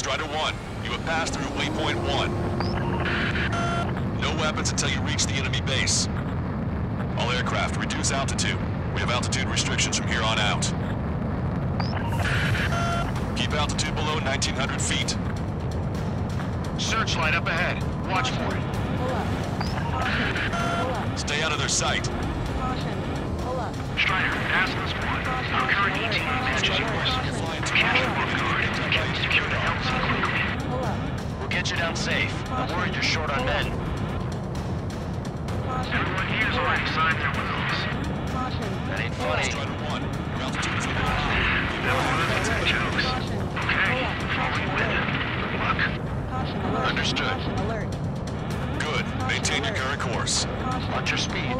Strider 1, you have passed through waypoint 1. No weapons until you reach the enemy base. All aircraft, reduce altitude. We have altitude restrictions from here on out. Keep altitude below 1900 feet. Searchlight up ahead. Watch for it. Pull up. Pull up. Stay out of their sight. Caution. Pull up. Strider, Asmus 1. Our current ETA get you down safe. I'm worried you're short on men. Everyone here's already signed their wills. That ain't Pull up. funny. Strider 1, your altitude is a little high. Never want to jokes. Okay, Pull up. falling with it. Good luck. Understood. Alert. Good. Maintain your current course. Watch your speed.